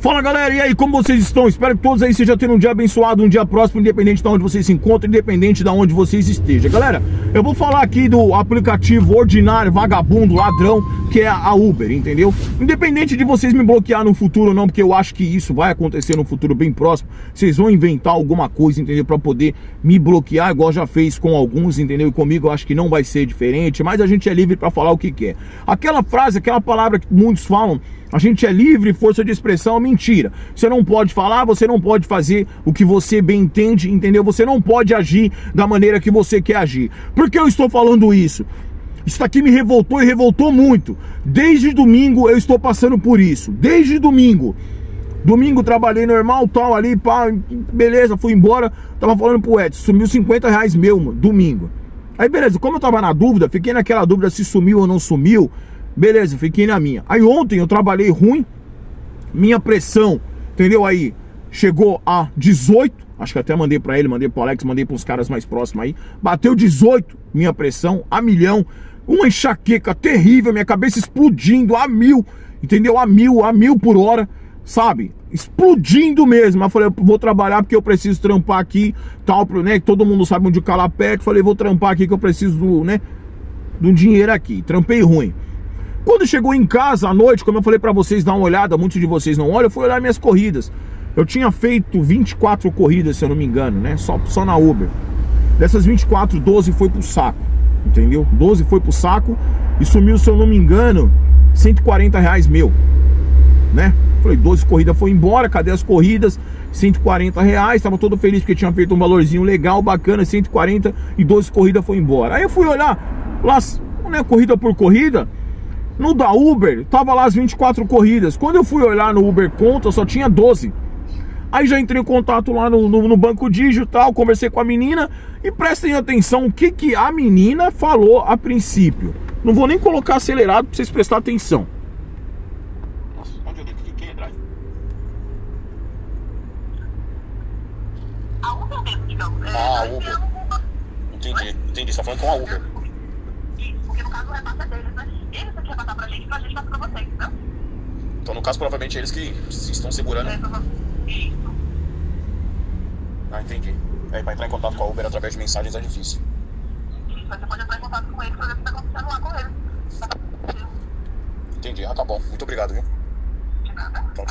Fala galera, e aí, como vocês estão? Espero que todos aí sejam tendo um dia abençoado, um dia próximo, independente de onde vocês se encontram, independente de onde vocês estejam. Galera, eu vou falar aqui do aplicativo ordinário, vagabundo, ladrão, que é a Uber, entendeu? Independente de vocês me bloquear no futuro ou não, porque eu acho que isso vai acontecer no futuro bem próximo, vocês vão inventar alguma coisa, entendeu? Pra poder me bloquear, igual já fez com alguns, entendeu? E comigo eu acho que não vai ser diferente, mas a gente é livre pra falar o que quer. Aquela frase, aquela palavra que muitos falam, a gente é livre, força de expressão, mentira. Você não pode falar, você não pode fazer o que você bem entende, entendeu? Você não pode agir da maneira que você quer agir. Por que eu estou falando isso? Isso aqui me revoltou e revoltou muito. Desde domingo eu estou passando por isso. Desde domingo. Domingo trabalhei normal, tal, ali, pá, beleza, fui embora. Tava falando pro Edson, sumiu 50 reais meu, mano, domingo. Aí beleza, como eu tava na dúvida, fiquei naquela dúvida se sumiu ou não sumiu. Beleza, fiquei na minha. Aí ontem eu trabalhei ruim, minha pressão, entendeu? Aí chegou a 18, acho que até mandei para ele, mandei pro Alex, mandei pros caras mais próximos aí. Bateu 18, minha pressão, a milhão. Uma enxaqueca terrível, minha cabeça explodindo a mil, entendeu? A mil, a mil por hora, sabe? Explodindo mesmo. Mas falei, vou trabalhar porque eu preciso trampar aqui, tal, né? Todo mundo sabe onde o cala. Falei, vou trampar aqui que eu preciso do, né? Do dinheiro aqui. Trampei ruim. Quando chegou em casa à noite, como eu falei para vocês dar uma olhada, muitos de vocês não olham, eu fui olhar minhas corridas. Eu tinha feito 24 corridas, se eu não me engano, né? Só, só na Uber. Dessas 24, 12 foi pro saco. Entendeu? 12 foi pro saco e sumiu, se eu não me engano, 140 reais meu. Né? Falei, 12 corridas foi embora, cadê as corridas? 140 reais, tava todo feliz porque tinha feito um valorzinho legal, bacana, 140 e 12 corridas foi embora. Aí eu fui olhar lá, né, corrida por corrida, no da Uber, tava lá as 24 corridas. Quando eu fui olhar no Uber Conta, só tinha 12. Aí já entrei em contato lá no, no, no banco digital, conversei com a menina e prestem atenção o que, que a menina falou a princípio. Não vou nem colocar acelerado para vocês prestar atenção. A Uber mesmo, digamos. É, Ah, a Uber. Entendi, entendi. Você tá falando com a Uber. Isso, porque no caso o repassa deles, né? Que repassar pra gente, pra gente passar pra vocês, entendeu? Então, no caso, provavelmente eles que se estão segurando. É, Isso. Ah, entendi. É, pra entrar em contato com a Uber através de mensagens é difícil. Isso, aí você pode entrar em contato com eles pra ver o que tá acontecendo lá com eles. Entendi. Ah, tá bom. Muito obrigado, viu? De nada. Então,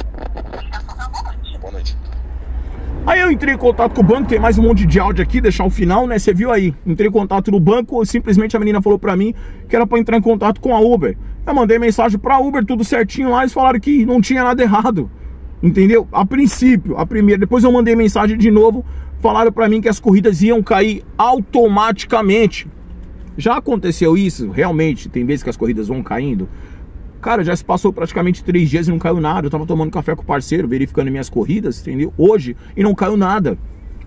na boa noite. boa noite. Aí eu entrei em contato com o banco, tem mais um monte de áudio aqui, deixar o final, né? Você viu aí? Entrei em contato no banco, simplesmente a menina falou pra mim que era pra entrar em contato com a Uber. Eu mandei mensagem pra Uber, tudo certinho lá, eles falaram que não tinha nada errado. Entendeu? A princípio, a primeira, depois eu mandei mensagem de novo, falaram pra mim que as corridas iam cair automaticamente. Já aconteceu isso? Realmente, tem vezes que as corridas vão caindo. Cara, já se passou praticamente três dias e não caiu nada. Eu tava tomando café com o parceiro, verificando minhas corridas, entendeu? Hoje, e não caiu nada.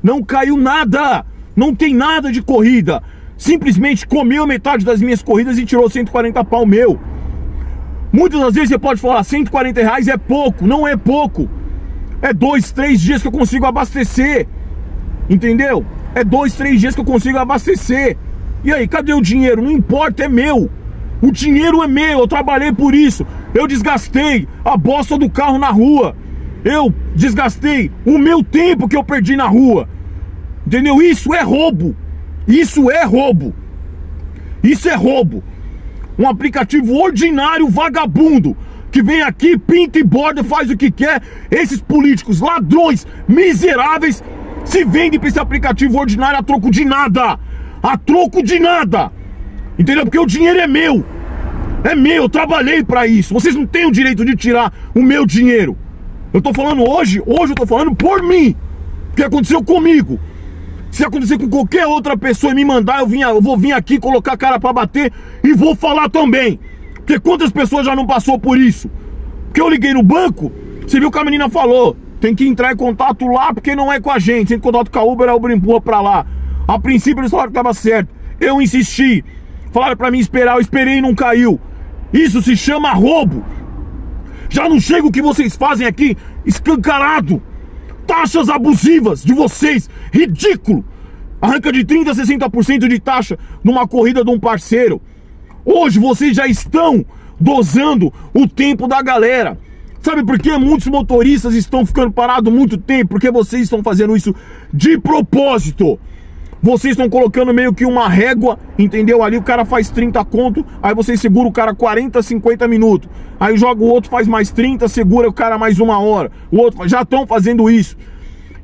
Não caiu nada! Não tem nada de corrida. Simplesmente comeu metade das minhas corridas e tirou 140 pau meu. Muitas das vezes você pode falar, 140 reais é pouco. Não é pouco. É dois, três dias que eu consigo abastecer. Entendeu? É dois, três dias que eu consigo abastecer. E aí, cadê o dinheiro? Não importa, é meu. O dinheiro é meu, eu trabalhei por isso. Eu desgastei a bosta do carro na rua. Eu desgastei o meu tempo que eu perdi na rua. Entendeu? Isso é roubo. Isso é roubo. Isso é roubo. Um aplicativo ordinário, vagabundo, que vem aqui, pinta e borda, faz o que quer. Esses políticos ladrões, miseráveis, se vendem para esse aplicativo ordinário a troco de nada. A troco de nada. Entendeu? Porque o dinheiro é meu. É meu, eu trabalhei pra isso. Vocês não têm o direito de tirar o meu dinheiro. Eu tô falando hoje, hoje eu tô falando por mim. O que aconteceu comigo. Se acontecer com qualquer outra pessoa e me mandar, eu, vim, eu vou vir aqui colocar a cara pra bater e vou falar também. Porque quantas pessoas já não passou por isso? Porque eu liguei no banco, você viu que a menina falou, tem que entrar em contato lá porque não é com a gente. Tem contato com a Uber, a Uber empurra pra lá. A princípio eles falaram que tava certo. Eu insisti. Falaram pra mim esperar, eu esperei e não caiu. Isso se chama roubo. Já não chega o que vocês fazem aqui escancarado. Taxas abusivas de vocês, ridículo. Arranca de 30 a 60% de taxa numa corrida de um parceiro. Hoje vocês já estão dosando o tempo da galera. Sabe por que muitos motoristas estão ficando parados muito tempo? Porque vocês estão fazendo isso de propósito. Vocês estão colocando meio que uma régua, entendeu? Ali o cara faz 30 conto, aí vocês segura o cara 40, 50 minutos. Aí joga o outro, faz mais 30, segura o cara mais uma hora. O outro já estão fazendo isso.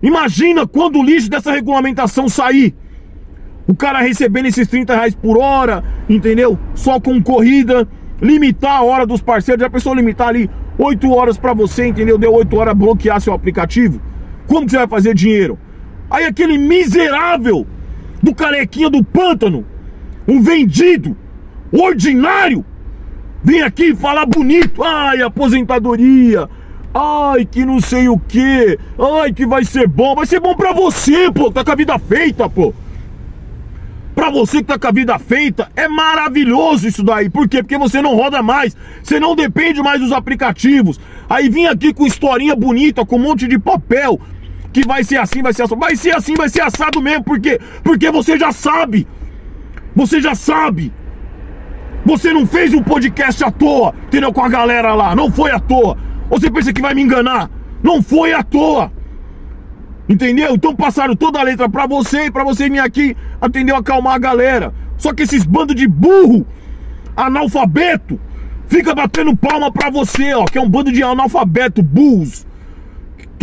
Imagina quando o lixo dessa regulamentação sair. O cara recebendo esses 30 reais por hora, entendeu? Só com corrida, limitar a hora dos parceiros. Já pensou limitar ali 8 horas para você, entendeu? Deu 8 horas bloquear seu aplicativo. Como que você vai fazer dinheiro? Aí aquele miserável do carequinha do pântano, um vendido, ordinário, vem aqui falar bonito, ai, aposentadoria, ai, que não sei o que, ai, que vai ser bom, vai ser bom pra você, pô, tá com a vida feita, pô. Pra você que tá com a vida feita, é maravilhoso isso daí. Por quê? Porque você não roda mais, você não depende mais dos aplicativos. Aí vim aqui com historinha bonita, com um monte de papel, que vai ser assim, vai ser assim. Vai ser assim, vai ser assado mesmo. Por quê? Porque você já sabe. Você já sabe. Você não fez um podcast à toa, entendeu? Com a galera lá. Não foi à toa. Você pensa que vai me enganar? Não foi à toa. Entendeu? Então passaram toda a letra pra você e pra você vir aqui, entendeu? Acalmar a galera. Só que esses bandos de burro, analfabeto, fica batendo palma pra você, ó. Que é um bando de analfabeto, burros,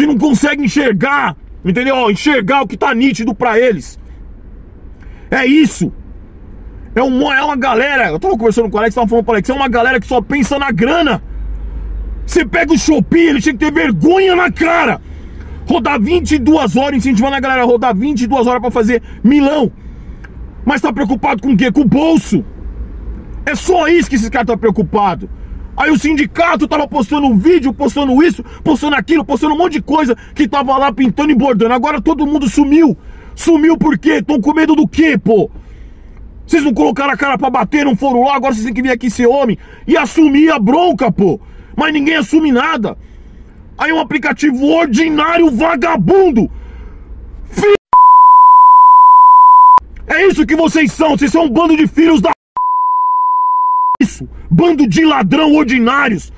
que não consegue enxergar, entendeu? Enxergar o que tá nítido pra eles. É isso. É uma, é uma galera, eu tava conversando com o Alex, tava falando pro Alex, é uma galera que só pensa na grana. Você pega o Shopee, ele tinha que ter vergonha na cara rodar 22 horas, incentivando a galera a rodar 22 horas para fazer milão. Mas tá preocupado com o quê? Com o bolso. É só isso que esses caras tá preocupado. Aí o sindicato tava postando um vídeo, postando isso, postando aquilo, postando um monte de coisa que tava lá pintando e bordando. Agora todo mundo sumiu. Sumiu por quê? Tão com medo do quê, pô? Vocês não colocaram a cara pra bater, não foram lá, agora vocês têm que vir aqui ser homem e assumir a bronca, pô. Mas ninguém assume nada. Aí um aplicativo ordinário vagabundo. Fi... É isso que vocês são. Vocês são um bando de filhos da. Isso. Bando de ladrão ordinários.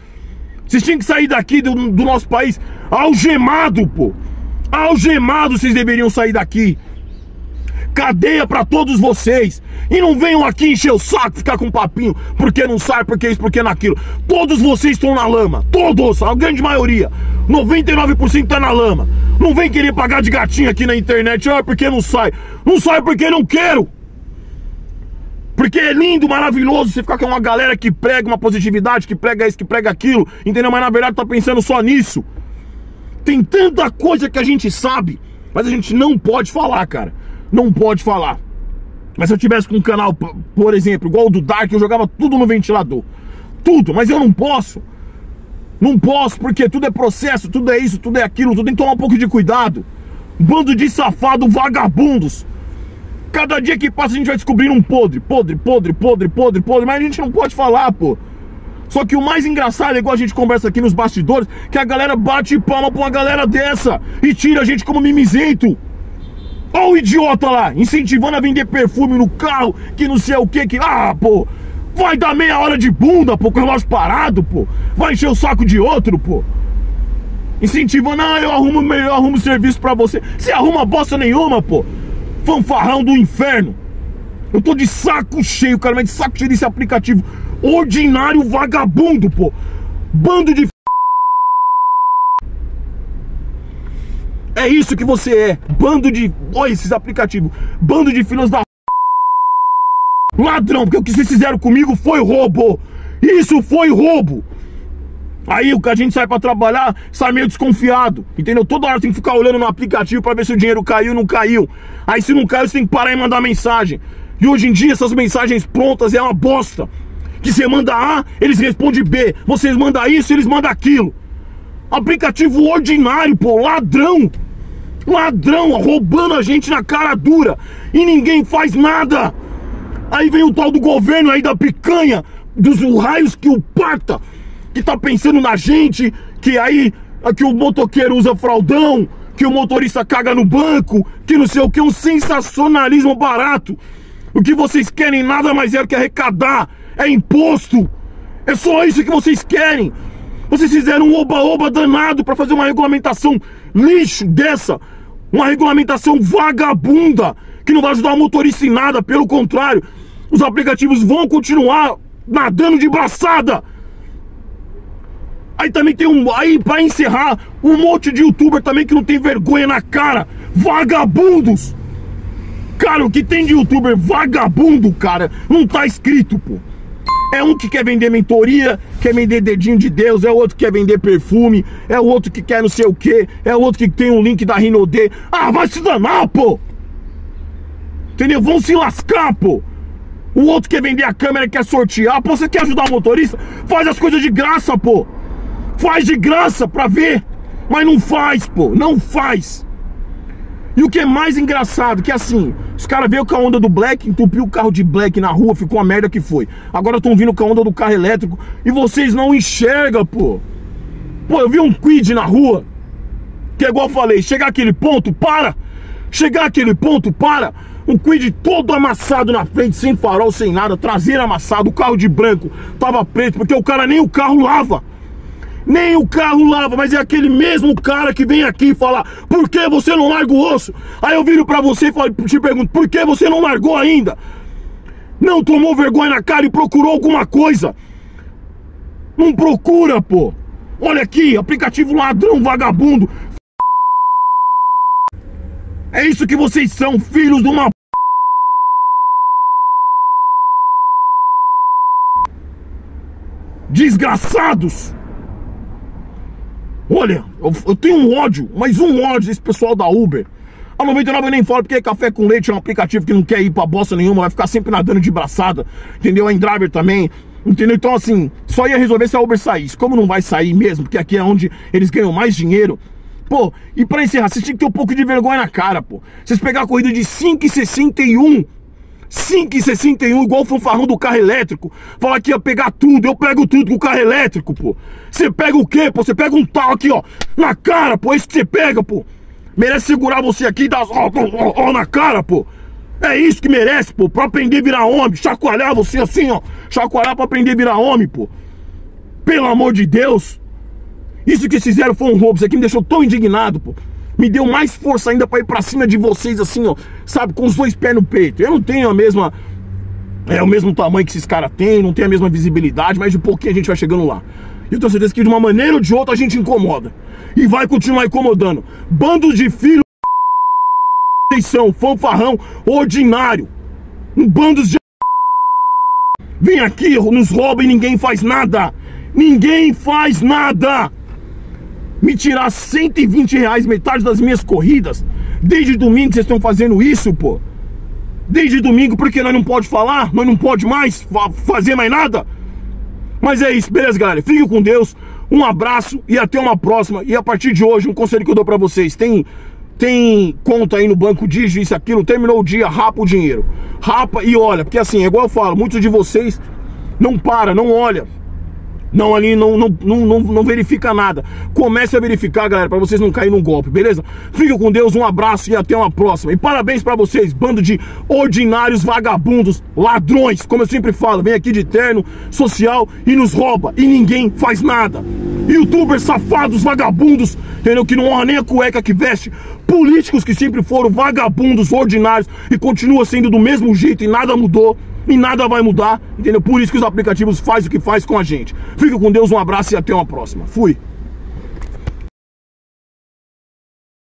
Vocês tinham que sair daqui do, do nosso país algemado, pô. Algemado vocês deveriam sair daqui cadeia para todos vocês. E não venham aqui encher o saco, ficar com papinho, porque não sai, porque isso, porque naquilo. Todos vocês estão na lama, todos, a grande maioria. 99% tá na lama. Não vem querer pagar de gatinho aqui na internet, ah, porque não sai. Não sai porque não quero. Porque é lindo, maravilhoso você ficar com uma galera que prega uma positividade, que prega isso, que prega aquilo, entendeu? Mas na verdade tá pensando só nisso. Tem tanta coisa que a gente sabe, mas a gente não pode falar, cara não pode falar. Mas se eu tivesse com um canal, por exemplo, igual o do Dark, eu jogava tudo no ventilador. Tudo, mas eu não posso. Não posso, porque tudo é processo, tudo é isso, tudo é aquilo, tudo tem que tomar um pouco de cuidado. Bando de safado, vagabundos. Cada dia que passa a gente vai descobrindo um podre, podre, podre, podre, podre, podre, mas a gente não pode falar, pô. Só que o mais engraçado é igual a gente conversa aqui nos bastidores, que a galera bate palma pra uma galera dessa e tira a gente como mimizento. Olha o idiota lá, incentivando a vender perfume no carro, que não sei o que, que. Ah, pô! Vai dar meia hora de bunda, pô, com o relógio parado, pô! Vai encher o saco de outro, pô! Incentivando, ah, eu arrumo melhor, arrumo serviço pra você. Você arruma bosta nenhuma, pô! Fanfarrão do inferno! Eu tô de saco cheio, cara, mas de saco cheio desse aplicativo ordinário vagabundo, pô! Bando de É isso que você é. Bando de. Olha esses aplicativos. Bando de filhos da. Ladrão, porque o que vocês fizeram comigo foi roubo. Isso foi roubo. Aí o que a gente sai para trabalhar, sai meio desconfiado, entendeu? Toda hora tem que ficar olhando no aplicativo para ver se o dinheiro caiu ou não caiu. Aí se não caiu, você tem que parar e mandar mensagem. E hoje em dia essas mensagens prontas é uma bosta. Que você manda A, eles respondem B. Vocês mandam isso, eles mandam aquilo. Aplicativo ordinário, pô, ladrão. Ladrão roubando a gente na cara dura e ninguém faz nada. Aí vem o tal do governo aí da picanha, dos raios que o parta, que tá pensando na gente, que aí que o motoqueiro usa fraldão, que o motorista caga no banco, que não sei o que, um sensacionalismo barato. O que vocês querem nada mais é do que arrecadar, é imposto. É só isso que vocês querem. Vocês fizeram um oba-oba danado pra fazer uma regulamentação lixo dessa. Uma regulamentação vagabunda que não vai ajudar o motorista em nada, pelo contrário, os aplicativos vão continuar nadando de braçada. Aí também tem um. Aí, pra encerrar, um monte de youtuber também que não tem vergonha na cara. Vagabundos! Cara, o que tem de youtuber vagabundo, cara, não tá escrito, pô. É um que quer vender mentoria, quer vender dedinho de Deus, é outro que quer vender perfume, é outro que quer não sei o que, é outro que tem um link da Rinode. Ah, vai se danar, pô! Entendeu? Vão se lascar, pô! O outro quer vender a câmera, quer sortear. Pô, você quer ajudar o motorista? Faz as coisas de graça, pô! Faz de graça pra ver! Mas não faz, pô! Não faz! E o que é mais engraçado, que é assim, os caras veio com a onda do Black, entupiu o carro de Black na rua, ficou a merda que foi. Agora estão vindo com a onda do carro elétrico e vocês não enxergam, pô. Pô, eu vi um Quid na rua, que é igual eu falei, chegar aquele ponto, para! Chegar aquele ponto, para! Um Quid todo amassado na frente, sem farol, sem nada, traseiro amassado, o carro de branco tava preto, porque o cara nem o carro lava. Nem o carro lava, mas é aquele mesmo cara que vem aqui e fala: Por que você não larga o osso? Aí eu viro pra você e falo, te pergunto: Por que você não largou ainda? Não tomou vergonha na cara e procurou alguma coisa? Não procura, pô! Olha aqui, aplicativo ladrão vagabundo. É isso que vocês são, filhos de uma. Desgraçados! Olha, eu, eu, tenho um ódio, mas um ódio desse pessoal da Uber. A 99 eu nem falo porque café com leite é um aplicativo que não quer ir pra bosta nenhuma, vai ficar sempre nadando de braçada, entendeu? A Driver também, entendeu? Então assim, só ia resolver se a Uber saísse. Como não vai sair mesmo, porque aqui é onde eles ganham mais dinheiro. Pô, e pra encerrar, vocês tinham que ter um pouco de vergonha na cara, pô. Vocês pegar a corrida de 5,61 5,61 igual o fanfarrão do carro elétrico. Falar que ia pegar tudo, eu pego tudo com o carro elétrico, pô. Você pega o quê, pô? Você pega um tal aqui, ó, na cara, pô. É isso que você pega, pô. Merece segurar você aqui e dar ó, ó, ó, na cara, pô. É isso que merece, pô. Pra aprender a virar homem. Chacoalhar você assim, ó. Chacoalhar pra aprender a virar homem, pô. Pelo amor de Deus. Isso que fizeram foi um roubo. Isso aqui me deixou tão indignado, pô me deu mais força ainda para ir para cima de vocês, assim, ó, sabe, com os dois pés no peito. Eu não tenho a mesma. É o mesmo tamanho que esses caras têm, não tem a mesma visibilidade, mas de pouquinho a gente vai chegando lá. E eu tenho certeza que de uma maneira ou de outra a gente incomoda. E vai continuar incomodando. Bandos de filhos são fanfarrão ordinário. Um bando de Vem aqui, nos rouba e ninguém faz nada. Ninguém faz nada me tirar 120 reais, metade das minhas corridas. Desde domingo vocês estão fazendo isso, pô. Desde domingo, porque nós não pode falar, nós não pode mais fa fazer mais nada. Mas é isso, beleza, galera? Fique com Deus. Um abraço e até uma próxima. E a partir de hoje, um conselho que eu dou pra vocês: tem, tem conta aí no banco Digi, isso, aquilo, terminou o dia, rapa o dinheiro. Rapa e olha, porque assim, é igual eu falo, muitos de vocês não para, não olha não ali não, não, não, não, verifica nada. Comece a verificar, galera, para vocês não caírem num golpe, beleza? Fique com Deus, um abraço e até uma próxima. E parabéns para vocês, bando de ordinários vagabundos, ladrões, como eu sempre falo, vem aqui de terno social e nos rouba e ninguém faz nada. Youtubers safados, vagabundos, entendeu? Que não honra nem a cueca que veste. Políticos que sempre foram vagabundos, ordinários e continua sendo do mesmo jeito e nada mudou e nada vai mudar, entendeu? Por isso que os aplicativos fazem o que faz com a gente. Fica com Deus, um abraço e até uma próxima. Fui!